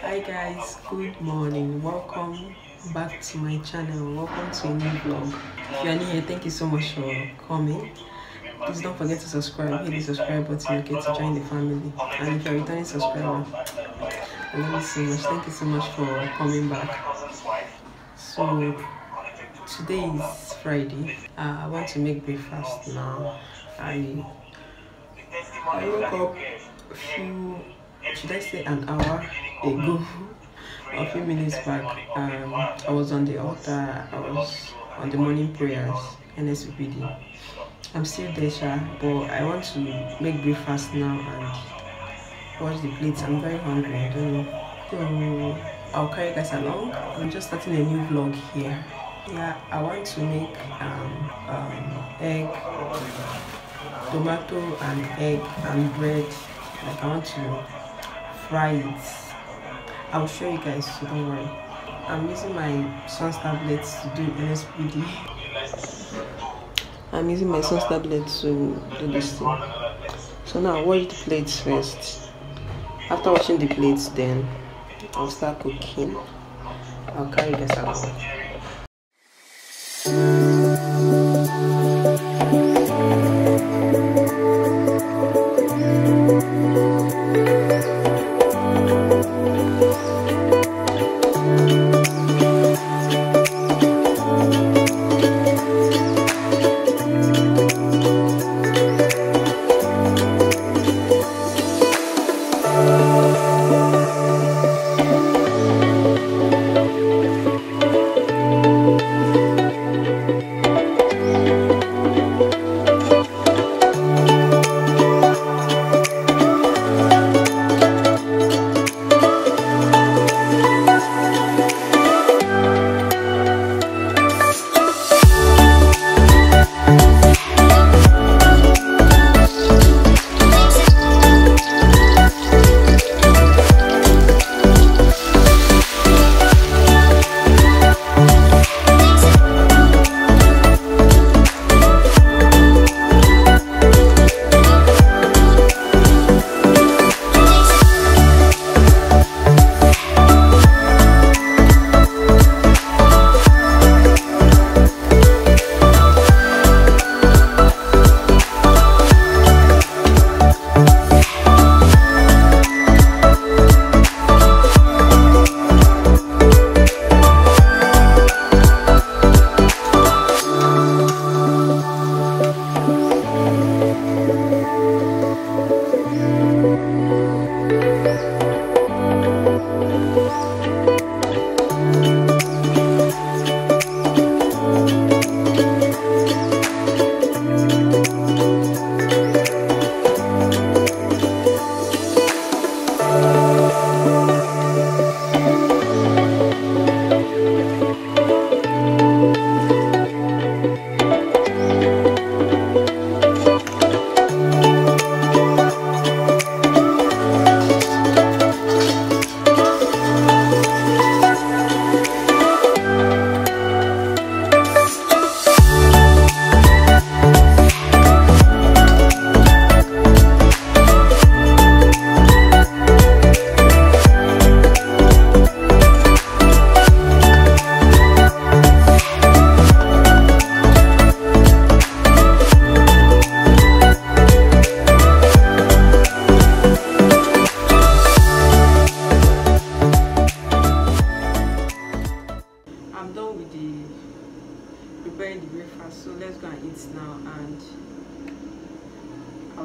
hi guys good morning. Welcome back to my channel. Welcome to a new vlog. If you are new here thank you so much for coming. Please don't forget to subscribe. Hit the subscribe button okay to join the family. And if you're a returning subscriber i love you so much. Thank you so much for coming back. So today is friday. Uh, i want to make breakfast now. I i woke up a few should i say an hour ago? A few minutes back um i was on the altar i was on the morning prayers NSPPD i'm still there sha, but i want to make breakfast now and wash the plates. I'm very hungry i don't know. So i'll carry you guys along. I'm just starting a new vlog here. Yeah i want to make um, um egg tomato and egg and bread. Like i want to it i'll show you guys so don't worry. I'm using my son's tablets to do NSPPD i'm using my son's tablet to do this thing. So now wash the plates first. After washing the plates then i'll start cooking. I'll carry you guys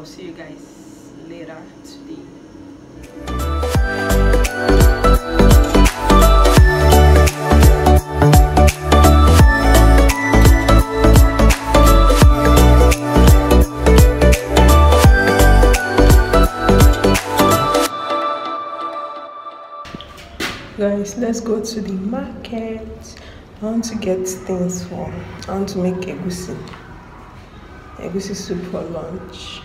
see you guys later today. guys let's go to the market. I want to get things for i want to make egusi. Egusi soup for lunch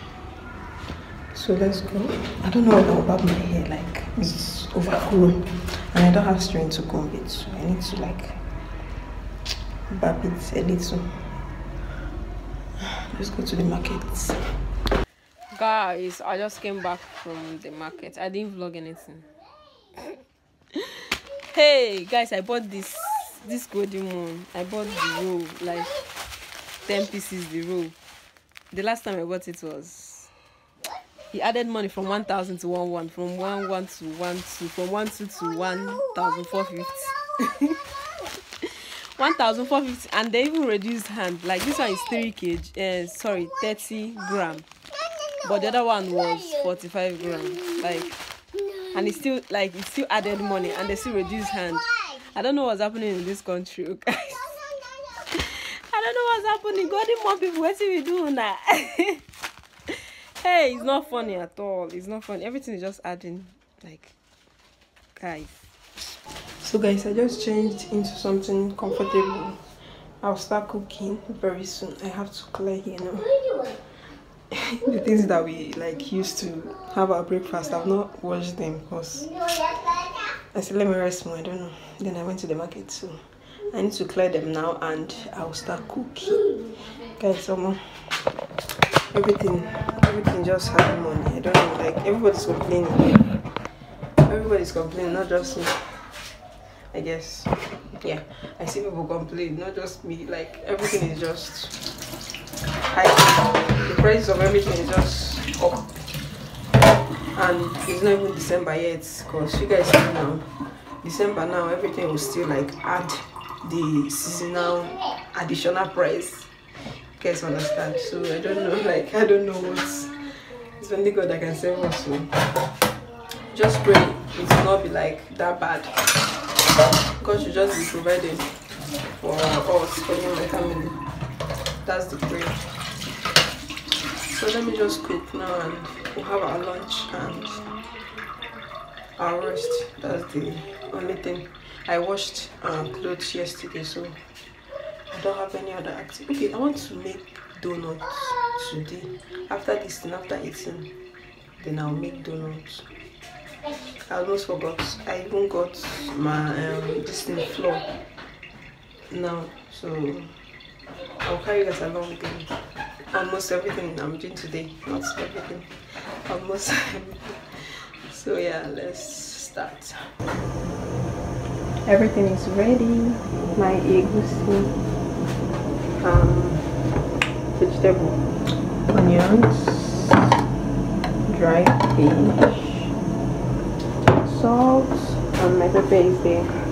so let's go. I don't know about my hair like it's overgrown. And i don't have strength to comb it so i need to like barb it a little. Let's go to the market. Guys i just came back from the market. I didn't vlog anything. Hey guys i bought this this golden one. I bought the roll like 10 pieces the roll the last time i bought it was he added money from 1000 to 1 1 from 1 1 to 1 2 from 1 2 to 1450 1450 and they even reduced hand. Like this one is 3 kg uh, sorry 30 gram. But the other one was 45 gram. Like and it still like it still added money and they still reduced hand. I don't know what's happening in this country guys. I don't know what's happening. God more people what we do now hey it's not funny at all. It's not funny. Everything is just adding like guys. So guys i just changed into something comfortable. I'll start cooking very soon. I have to clear here now. The things that we like used to have our breakfast i've not washed them because i said let me rest more. I don't know. Then i went to the market so i need to clear them now and i'll start cooking. Guys some everything everything just having money i don't know like everybody's complaining everybody's complaining not just me i guess yeah i see people complain not just me like everything is just high. The price of everything is just up. And it's not even December yet because you guys see now, December now, everything will still like add the seasonal additional price. You guys understand? So I don't know, like, I don't know what's. It's only God that can save us. So just pray it will not be like that bad. God should just be providing for us, for me and my family. That's the prayer so let me just cook now and we'll have our lunch and our rest that's the only thing i washed clothes yesterday so i don't have any other activity okay i want to make donuts today after this thing after eating then i'll make donuts i almost forgot i even got my um this thing flour now so i'll carry that along with me almost everything I'm doing today. Not everything, almost everything. So yeah, let's start. Everything is ready. My egusi, um, vegetable, onions, dried fish, salt, and my pepper is there.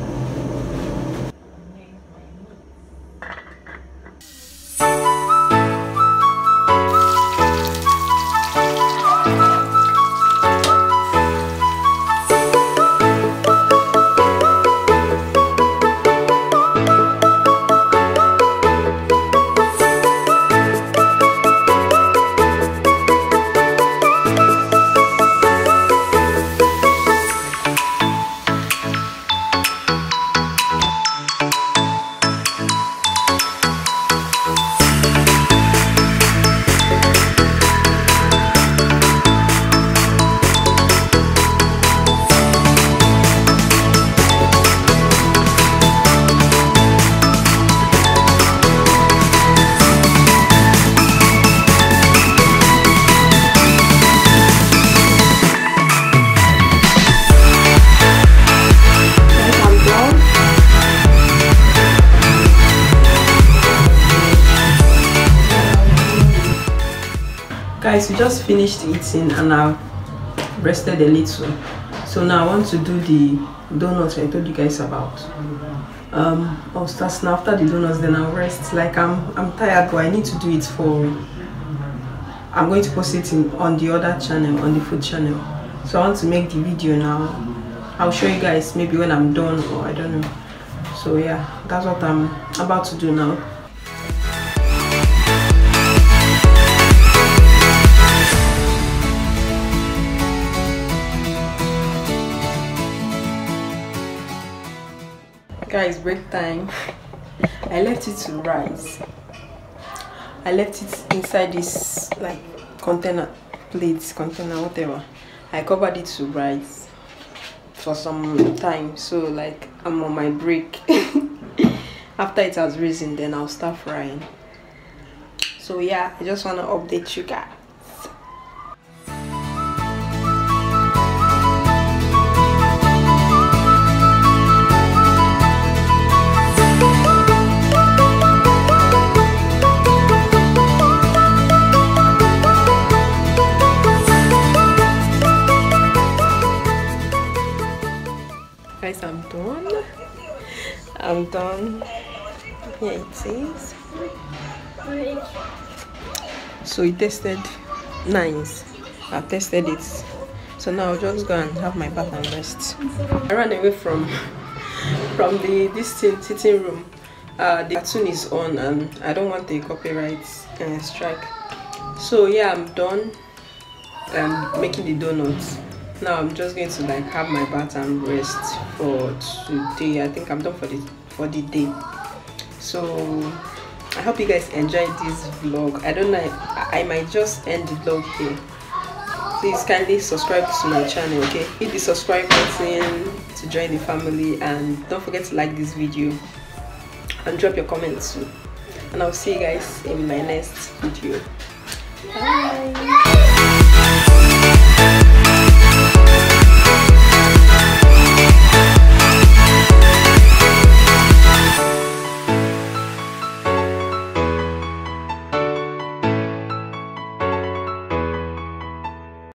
Guys we just finished eating and i rested a little. So now i want to do the donuts i told you guys about. Um i'll start now. After the donuts then i'll rest. Like i'm i'm tired but i need to do it for i'm going to post it in on the other channel on the food channel. So i want to make the video now. I'll show you guys maybe when i'm done or i don't know. So yeah that's what i'm about to do now guys break time. I left it to rise i left it inside this like container plates container whatever. I covered it to rise for some time. So like i'm on my break. After it has risen then i'll start frying. So yeah i just want to update you guys is so it tested nice i tested it. So now i'll just go and have my bath and rest. I ran away from from the this sitting room. Uh the cartoon is on and i don't want the copyright uh, strike. So yeah i'm done um making the donuts. Now i'm just going to like have my bath and rest for today. I think i'm done for the for the day so i hope you guys enjoyed this vlog. I don't know i, I might just end the vlog here. Please kindly subscribe to my channel okay? Hit the subscribe button to join the family and don't forget to like this video and drop your comments too. And i'll see you guys in my next video. Bye